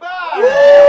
Back.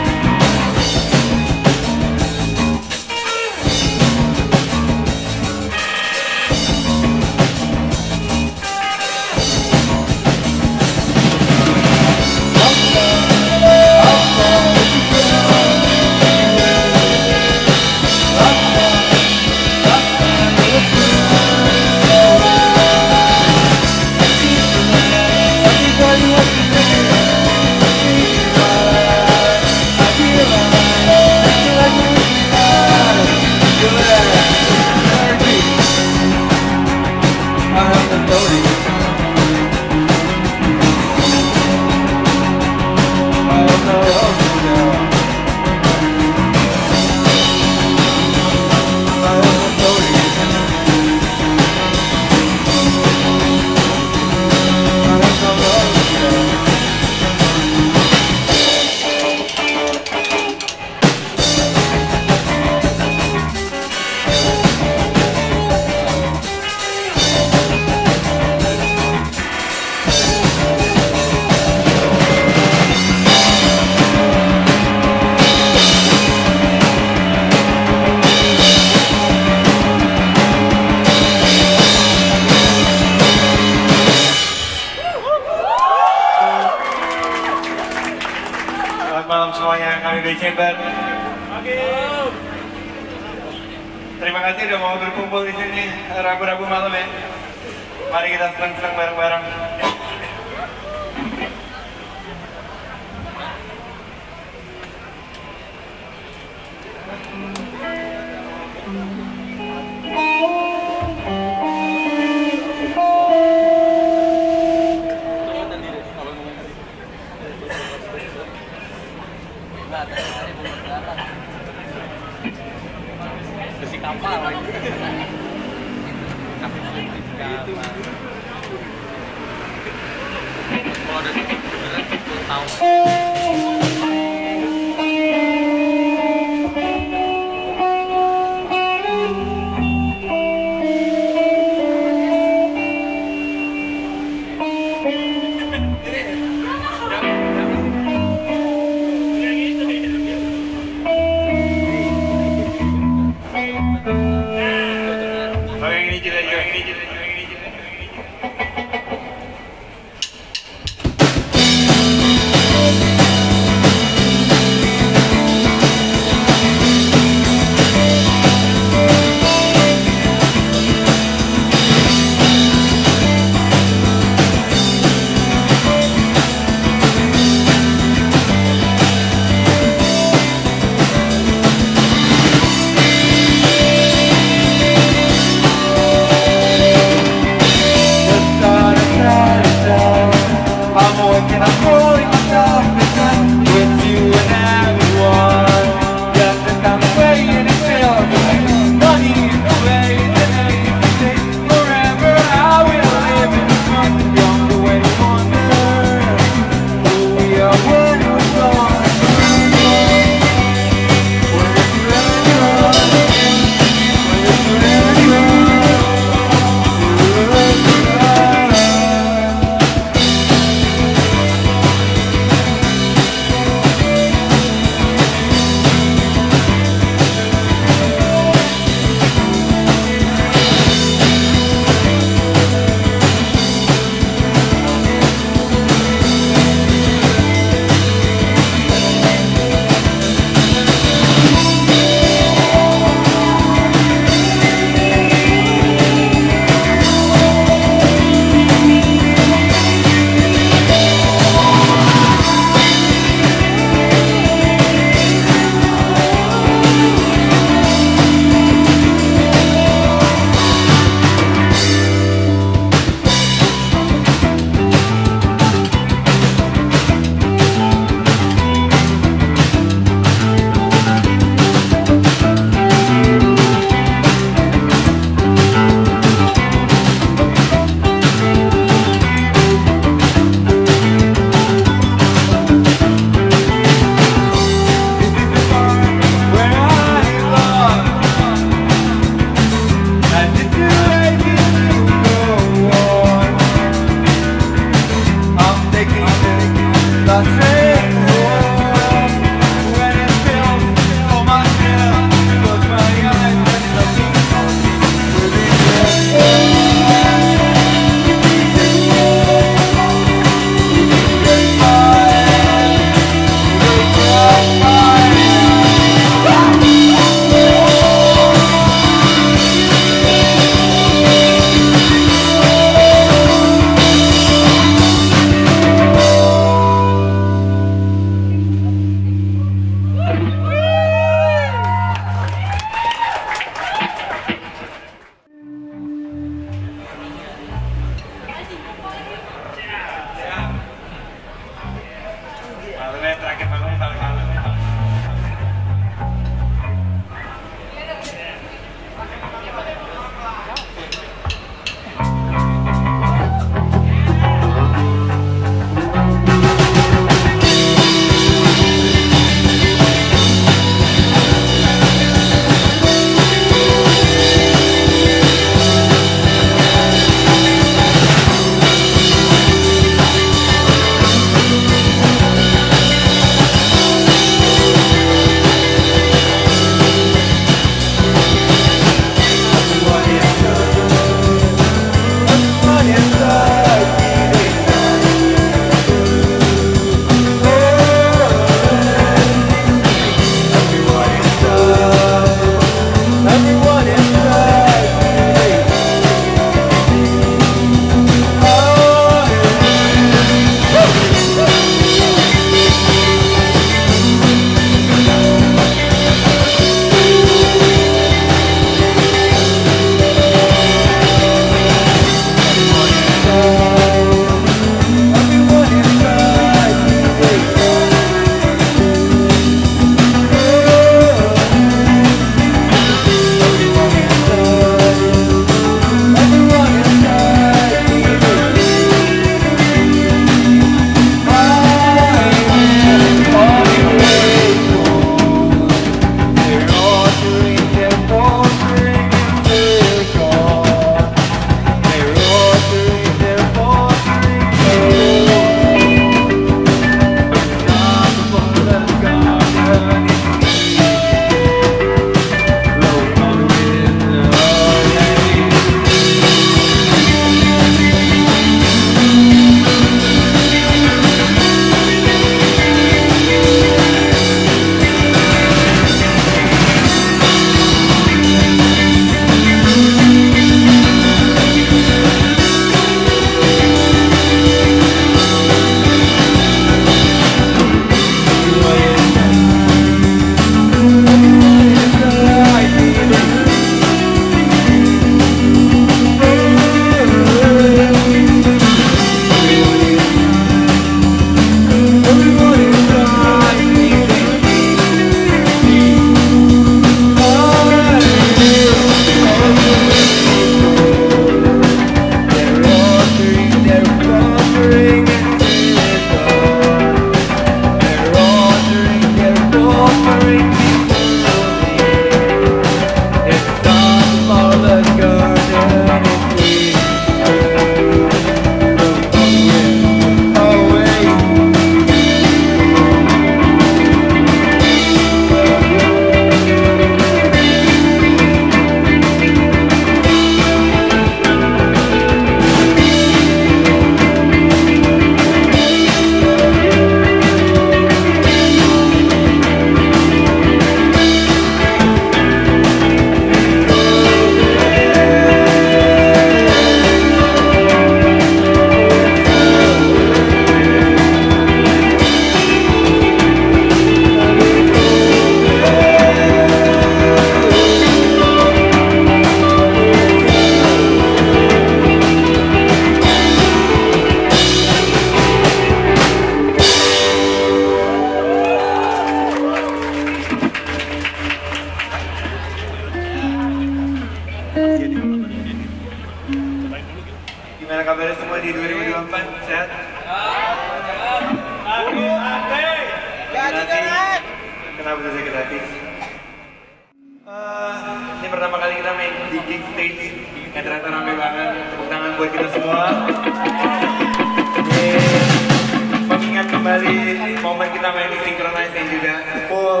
Kembali. Momen kita main di Synchronize yang juga. Full.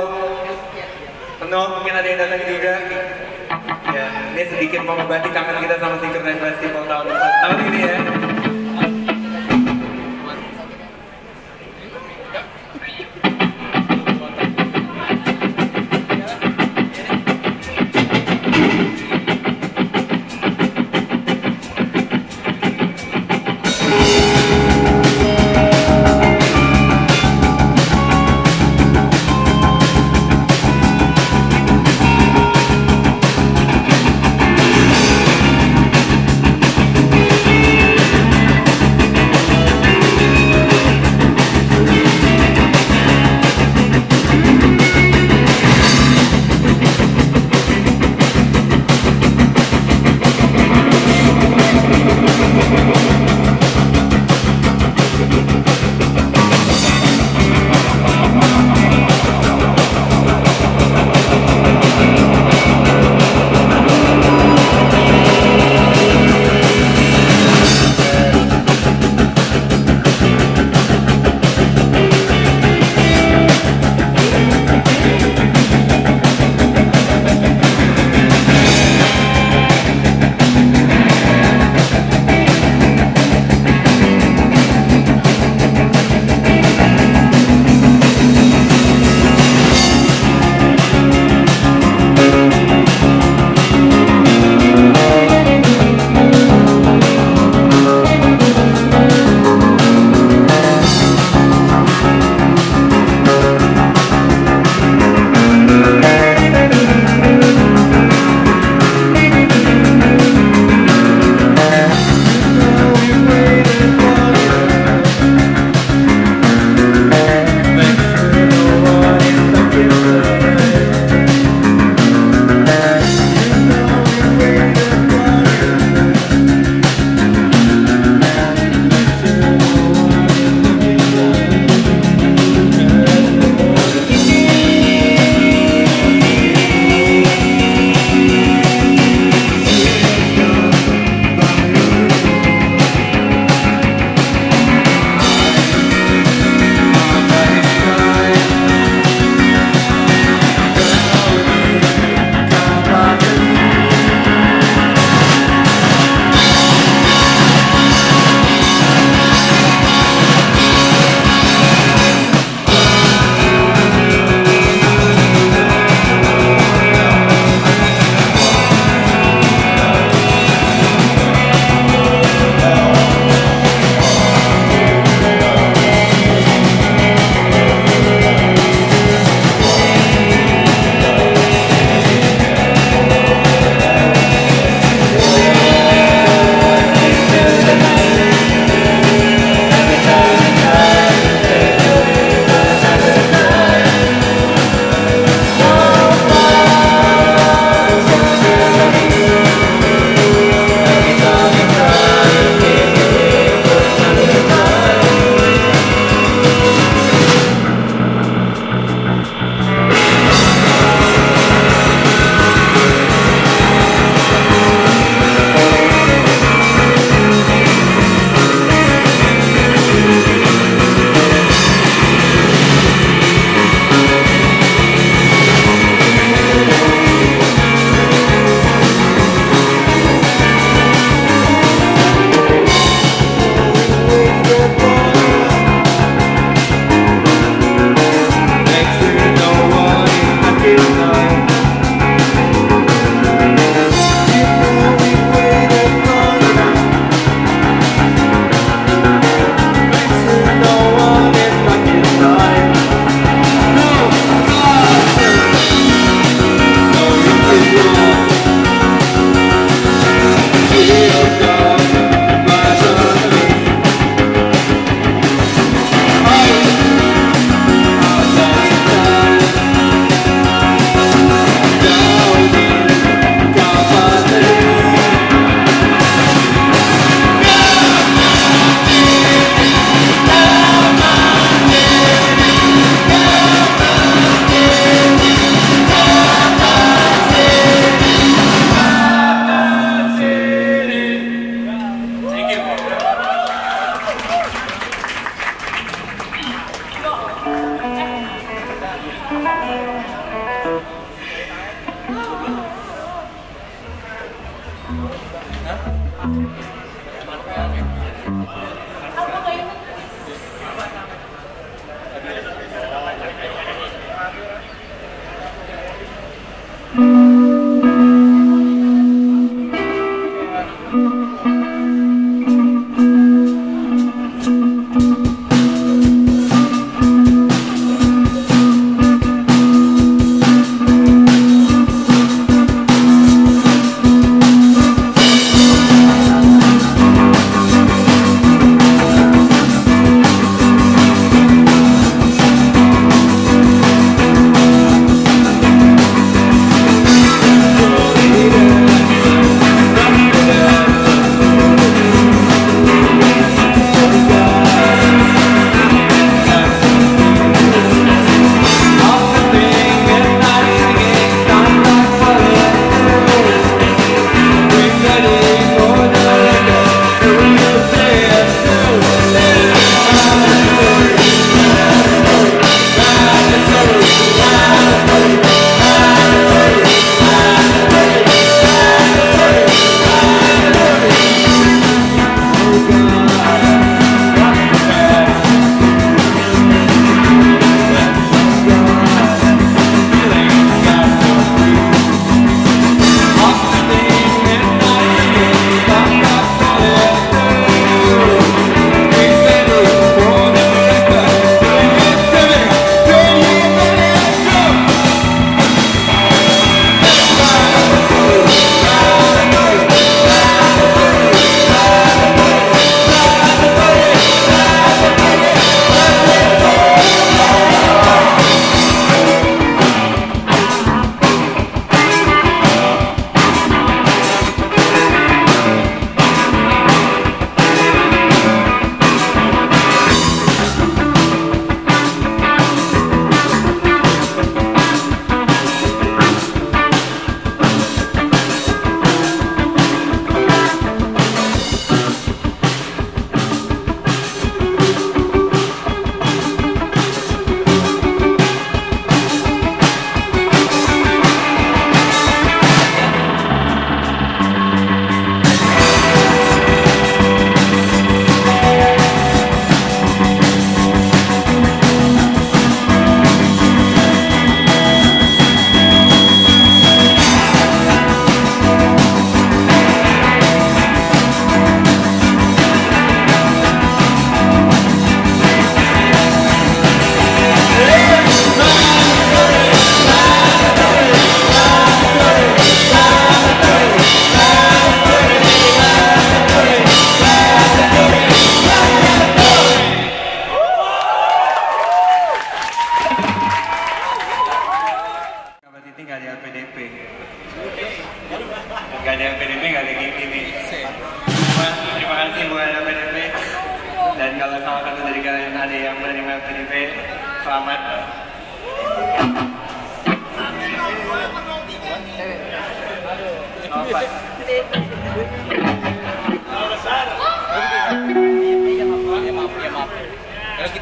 Penuh mungkin ada yang datang juga. Ya ini sedikit mengobati kangen kita sama Synchronize Festival tahun tahun ini ya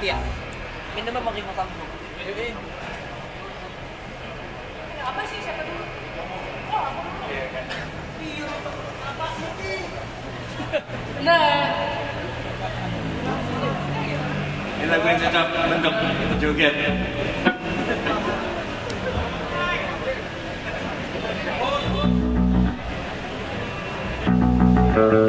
Kalau gitu ya. Minta mau pakai masang dulu. Ini lagu yang cocok untuk joget. I